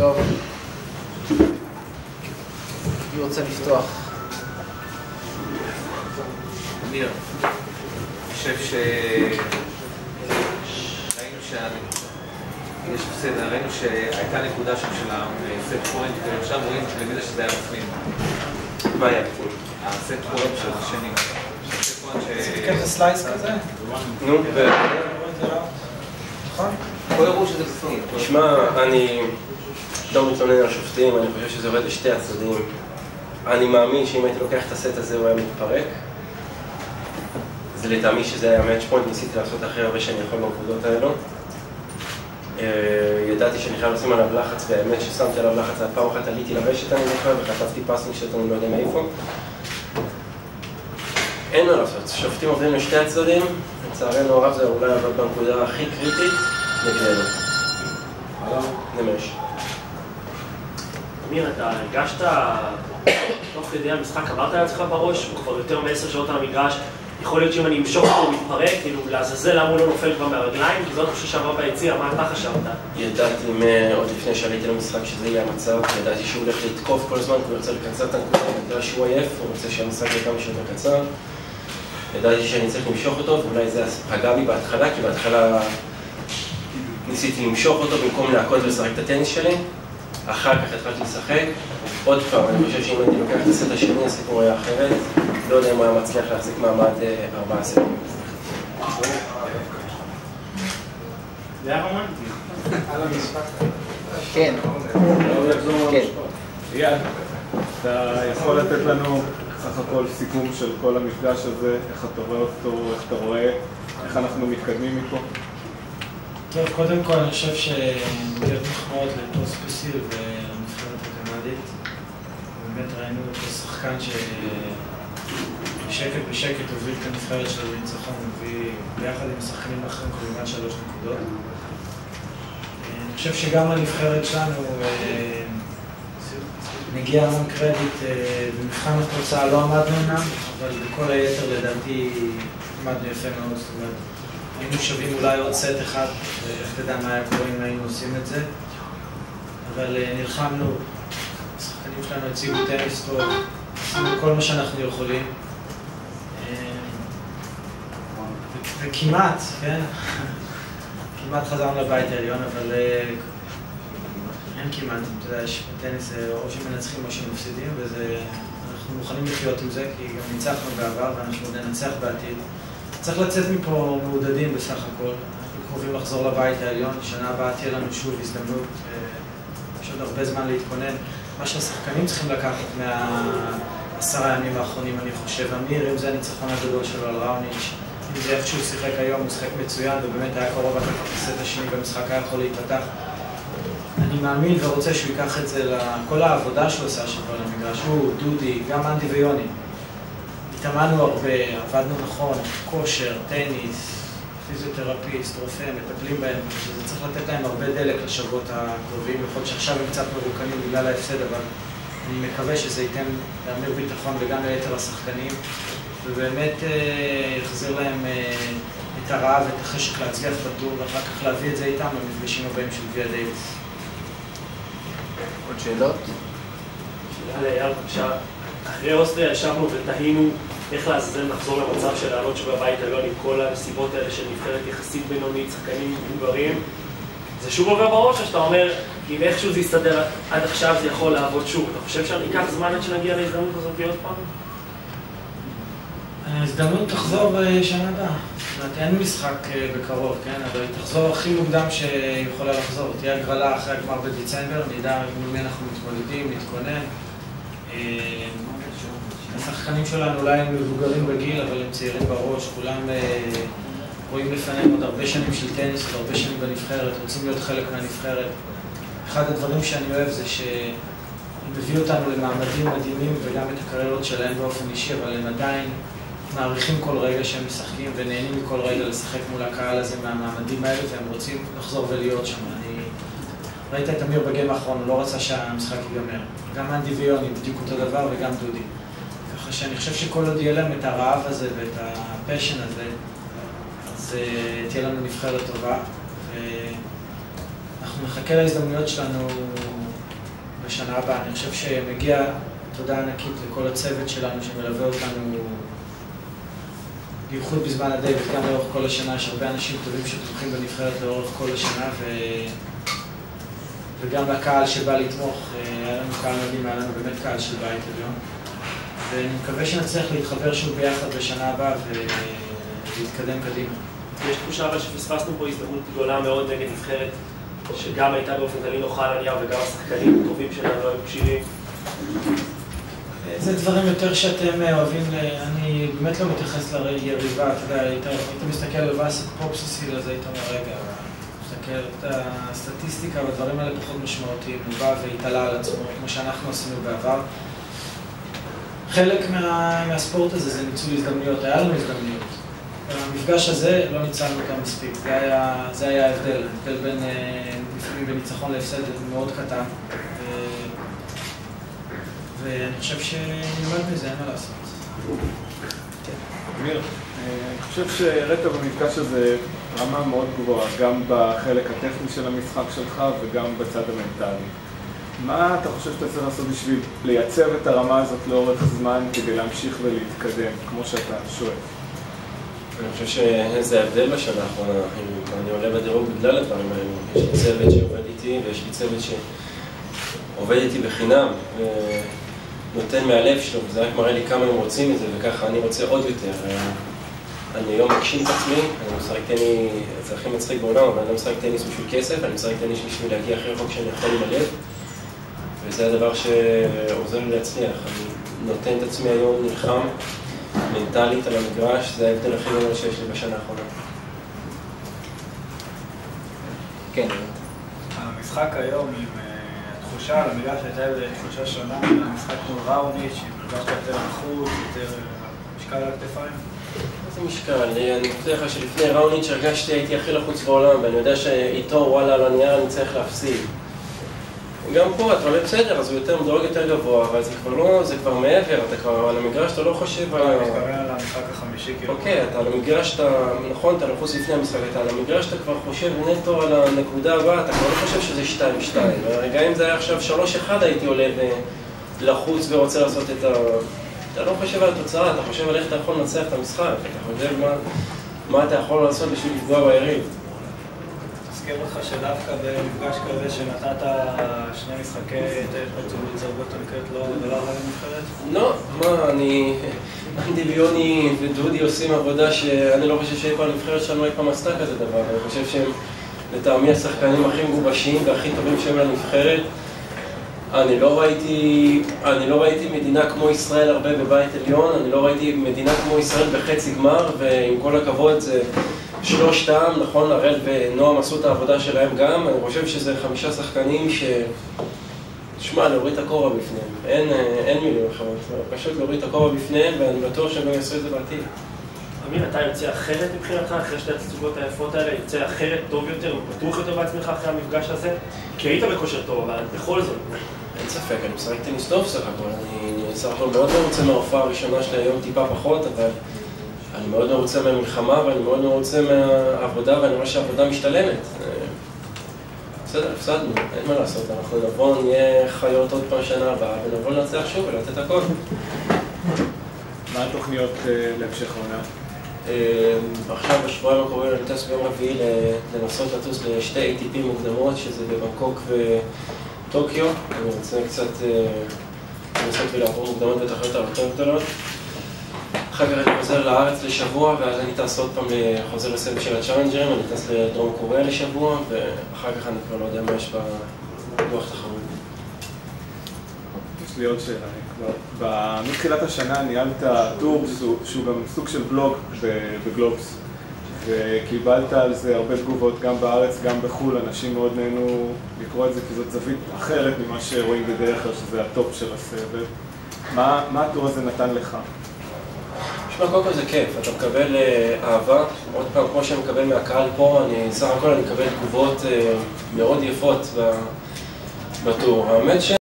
טוב. מי רוצה לפתוח? ניר, אני חושב ש... ראינו שה... יש בסדר, ראינו שהייתה נקודה שם של הסט פוינט, ועכשיו רואים למי שזה היה בפנים. מה היה בפנים? הסט פוינט של השני. הסט פוינט ש... תיקח סלייס כזה? נו, ו... נכון? פה הראו שזה בפנים. תשמע, אני לא מתלונן על שופטים, אני חושב שזה עובד לשתי הצדדים. אני מאמין שאם הייתי לוקח את הסט הזה הוא היה מתפרק. זה לטעמי שזה היה מאץ' פוינט, ניסיתי לעשות הכי הרבה שאני יכול בנקודות האלו. אה, ידעתי שאני חייב לשים עליו לחץ, והאמת ששמתי עליו לחץ, פעם אחת עליתי לרשת אני זוכר, וחטפתי פסינג שאתה לא יודע מאיפה. אין מה לעשות, שופטים עובדים לשתי הצדדים, לצערנו הרב זה אולי עבד בנקודה הכי קריטית נגדנו. נמש. אמיר, אתה הרגשת תוך כדי המשחק, אמרת לעצמך בראש, הוא כבר יותר מעשר שעות על המגרש, יכול להיות שאם אני אמשוך אותו הוא מתפרק, כאילו לעזאזל למה הוא לא נופל כבר מהרגליים, כי זאת תחושה שעברה ביציע, מה אתה חשבת? ידעתי עוד לפני שעליתי למשחק שזה יהיה המצב, ידעתי שהוא הולך לתקוף כל הזמן, כי הוא ירצה לקצר את הנקודה, בגלל שהוא עייף, הוא רוצה שהמשחק יהיה כמה שיותר קצר. ידעתי שאני צריך למשוך אותו, ואולי זה פגע בי בהתחלה, כי בהתחלה ניסיתי למשוך אותו במקום להכות ולשחק את הטניס שלי. אחר כך התחלתי לשחק. עוד פעם, אני חושב שאם הייתי לוקח את הסט השני, הסיפור היה אחרת. לא יודע אם הוא היה מצליח להחזיק מעמד אה, ארבעה סטים. זה היה רומנטי. כן. כן. אייל, אתה יכול לתת לנו סך הכל סיכום של כל המפגש הזה, איך אתה רואה אותו, איך אתה רואה, איך אנחנו מתקדמים מפה? טוב, קודם כל אני חושב שמגיעות מחמאות לטוס פסי ולנבחרת הקנדית. באמת ראינו אותו שחקן שבשקט בשקט הוביל את הנבחרת שלו לניצחון, הביא ביחד עם השחקנים האחרים כמובן שלוש נקודות. אני חושב שגם לנבחרת שלנו אה, מגיע המון קרדיט, אה, במבחן התוצאה לא עמדנו אמנם, אבל בכל היתר לדעתי עמדנו יפה מאוד, זאת אומרת, היינו שווים אולי עוד סט אחד, ואיך תדע מה היה קורה אם היינו עושים את זה, אבל אה, נלחמנו, השחקנים שלנו הציגו טניס טוב, עשינו כל מה שאנחנו יכולים, אה, ו- וכמעט, כן, כמעט חזרנו לבית העליון, אבל אה, אין כמעט, אתה יודע, יש בטניס אה, או שמנצחים או שמפסידים, וזה, אנחנו מוכנים לחיות עם זה, כי גם ניצחנו בעבר ואנחנו עוד ננצח בעתיד. צריך לצאת מפה מעודדים בסך הכל. אנחנו קרובים לחזור לבית העליון, שנה הבאה תהיה לנו שוב הזדמנות, אה, יש עוד הרבה זמן להתכונן. מה שהשחקנים צריכים לקחת מהעשרה הימים האחרונים, אני חושב, אמיר, אם זה הניצחון הגדול שלו על ראוניץ', איך שהוא שיחק היום, הוא שיחק מצוין, ובאמת היה קרוב לקחת את הסט השני והמשחק היה יכול להיפתח. אני מאמין ורוצה שהוא ייקח את זה לכל העבודה שהוא עשה שם על המגרש, הוא, דודי, גם אנדי ויוני. התאמנו הרבה, עבדנו נכון, כושר, טניס, פיזיותרפיסט, רופא, מטפלים בהם, וזה צריך לתת להם הרבה דלק לשבועות הקרובים, יכול להיות שעכשיו הם קצת מרוקנים בגלל ההפסד, אבל אני מקווה שזה ייתן לאמיר ביטחון וגם ליתר השחקנים, ובאמת אה, יחזיר להם אה, את הרעב ואת החשק להצליח בטור, ואחר כך להביא את זה איתם למפגשים הבאים של גביע דייוויס. עוד שאלות? שאלה לאייל, בבקשה. אחרי אוסטריה ישבנו ותהינו איך לעזאזל לחזור למצב של לעלות שבבית העליון עם כל הנסיבות האלה של נבחרת יחסית בינונית, שחקנים מבוגרים. זה שוב עובר בראש, או שאתה אומר, אם איכשהו זה יסתדר עד עכשיו זה יכול לעבוד שוב. אתה חושב שייקח זמן עד שנגיע להזדמנות הזאת עוד פעם? ההזדמנות תחזור אה, שנה הבאה. זאת אומרת, אין משחק אה, בקרוב, כן? אבל היא תחזור הכי מוקדם שהיא יכולה לחזור. תהיה הגרלה אחרי הגמר בדצמבר, נדע עם מי אנחנו מתמודדים, נתכונן. אה, השחקנים שלנו אולי הם מבוגרים בגיל, אבל הם צעירים בראש, כולם אה, רואים לפניהם עוד הרבה שנים של טניס, עוד הרבה שנים בנבחרת, רוצים להיות חלק מהנבחרת. אחד הדברים שאני אוהב זה שהם הביאו אותנו למעמדים מדהימים וגם את הקריירות שלהם באופן אישי, אבל הם עדיין מעריכים כל רגע שהם משחקים ונהנים מכל רגע לשחק מול הקהל הזה מהמעמדים האלה, והם רוצים לחזור ולהיות שם. אני ראית את אמיר בגיים האחרון, הוא לא רצה שהמשחק ייגמר. גם אנדי ויוני בדיוק אותו דבר וגם דודי. ככה שאני חושב שכל עוד יהיה להם את הרעב הזה ואת הפשן הזה, אז אה, תהיה לנו נבחרת טובה. ואנחנו נחכה להזדמנויות שלנו בשנה הבאה. אני חושב שמגיע תודה ענקית לכל הצוות שלנו שמלווה אותנו, בייחוד בזמן הדייוויד, גם לאורך כל השנה, יש הרבה אנשים טובים שתומכים בנבחרת לאורך כל השנה, ו... וגם לקהל שבא לתמוך, אה, היה לנו קהל מדהים, היה לנו באמת קהל של בית עליון. ואני מקווה שנצליח להתחבר שוב ביחד בשנה הבאה ולהתקדם קדימה. יש תחושה אבל שפספסנו פה הזדמנות גדולה מאוד נגד נבחרת שגם הייתה באופן כללי נוחה על הנייר וגם השחקנים הטובים שלנו היו כשירים. זה דברים יותר שאתם אוהבים, ל- אני באמת לא מתייחס ליריבה, אתה יודע, היית, היית מסתכל על ואסק פופסיסיל, אז היית אומר, רגע, מסתכל את הסטטיסטיקה והדברים האלה פחות משמעותיים, הוא בא והתעלה על עצמו, כמו שאנחנו עשינו בעבר. חלק מה, מהספורט הזה זה ניצול הזדמנויות, היה לנו הזדמנויות. המפגש הזה, לא ניצלנו אותם מספיק, זה היה, ההבדל, ההבדל בין, אה, לפעמים בין ניצחון להפסד מאוד קטן. ואני חושב שנלמד מזה, אין מה לעשות. אמיר, אני חושב שהראית במפגש הזה רמה מאוד גבוהה, גם בחלק הטכני של המשחק שלך וגם בצד המנטלי. מה אתה חושב שאתה צריך לעשות בשביל לייצב את הרמה הזאת לאורך זמן כדי להמשיך ולהתקדם, כמו שאתה שואל? אני חושב שזה ההבדל בשנה האחרונה, אני עולה בדירוג בגלל הדברים האלו. יש לי צוות שעובד איתי ויש לי צוות שעובד איתי בחינם ונותן מהלב שלו, וזה רק מראה לי כמה הם רוצים את זה וככה אני רוצה עוד יותר. אני היום מגשים את עצמי, אני משחק טניס, זה הכי מצחיק בעולם, אבל אני לא משחק טניס בשביל כסף, אני משחק טניס בשביל להגיע הכי רחוק שאני יכול עם הלב וזה הדבר שעוזר לי להצליח. אני נותן את עצמי היום, נלחם מנטלית על המגרש, זה ההבדל הכי גדול שיש לי בשנה האחרונה. כן. המשחק היום עם אה, התחושה על המגרש הייתה תחושה שונה מהמשחק מול ראוניץ', הרגשת יותר נחות, יותר אה, משקל על הכתפיים? איזה משקל? אני מבטיח לך שלפני ראוניץ' הרגשתי הייתי הכי לחוץ בעולם, ואני יודע שאיתו, וואלה, על הנייר אני צריך להפסיד. גם פה אתה עולה בסדר, אז הוא יותר מדורג יותר גבוה, אבל זה כבר לא, זה כבר מעבר, אתה כבר על המגרש, אתה לא חושב על... אני מתכוון על המשחק החמישי, כאילו. אוקיי, אתה על המגרש, אתה, נכון, אתה לחוץ לפני המשחק, אתה על המגרש, אתה כבר חושב נטו על הנקודה הבאה, אתה כבר לא חושב שזה 2-2. גם אם זה היה עכשיו 3-1 הייתי עולה ולחוץ ורוצה לעשות את ה... אתה לא חושב על התוצאה, אתה חושב על איך אתה יכול לנצח את המשחק, אתה חושב מה, מה אתה יכול לעשות בשביל לפגוע ביריב. תזכיר אותך שדווקא במפגש כזה שנתת שני משחקי התפרצות בצרבות הנקראת לא ולא עבר לנבחרת? לא, מה, אני... אנדי ויוני ודודי עושים עבודה שאני לא חושב שאי פעם הנבחרת שלנו אי פעם עשתה כזה דבר. אני חושב שהם לטעמי השחקנים הכי מגובשים והכי טובים שהיו לנבחרת. אני לא ראיתי, אני לא ראיתי מדינה כמו ישראל הרבה בבית עליון, אני לא ראיתי מדינה כמו ישראל בחצי גמר, ועם כל הכבוד זה שלושתם, נכון, הראל ונועם עשו את העבודה שלהם גם, אני חושב שזה חמישה שחקנים ש... תשמע, להוריד את הכובע בפניהם, אין, אין מילים אחרות, פשוט להוריד את הכובע בפניהם, ואני בטוח שהם גם יעשו את זה בעתיד. אמיר, אתה יוצא אחרת מבחינתך, אחרי שתי התצוגות היפות האלה, יוצא אחרת, טוב יותר, בטוח יותר בעצמך אחרי המפגש הזה? כי היית בכושר טוב, אבל בכל זאת. אין ספק, אני משחק טניס טוב סך הכל, אני סך הכל מאוד מרוצה מההופעה הראשונה שלי, היום טיפה פחות, אבל אני מאוד מרוצה מהמלחמה ואני מאוד מרוצה מהעבודה ואני רואה שהעבודה משתלמת. בסדר, הפסדנו, אין מה לעשות, אנחנו נבוא, נהיה חיות עוד פעם שנה הבאה ונבוא לנצח שוב ולתת הכל. מה התוכניות אה, להמשך העונה? אה, עכשיו בשבועיים הקרובים אני טס ביום רביעי לנסות לטוס לשתי ATP מוקדמות, שזה בבנקוק וטוקיו. אני רוצה קצת אה, לנסות ולעבור מוקדמות בתחרות היותר גדולות. אחר כך אני חוזר לארץ לשבוע, ואז אני טס עוד פעם, חוזר לסבב של הצ'אלנג'רים, אני טס לדרום קוריאה לשבוע, ואחר כך אני כבר לא יודע מה יש בלוח תחרות. יש לי עוד שאלה. מתחילת השנה ניהלת טור שהוא- גם סוג של בלוג בגלובס, וקיבלת על זה הרבה תגובות גם בארץ, גם בחו"ל, אנשים מאוד נהנו לקרוא את זה כי זאת זווית אחרת ממה שרואים בדרך כלל, שזה הטופ של הסבב. מה הטור הזה נתן לך? תשמע, קודם כל זה כיף, אתה מקבל אה, אהבה, עוד פעם, כמו שאני מקבל מהקהל פה, אני סך הכל אני מקבל תגובות אה, מאוד יפות בטור. האמת ש...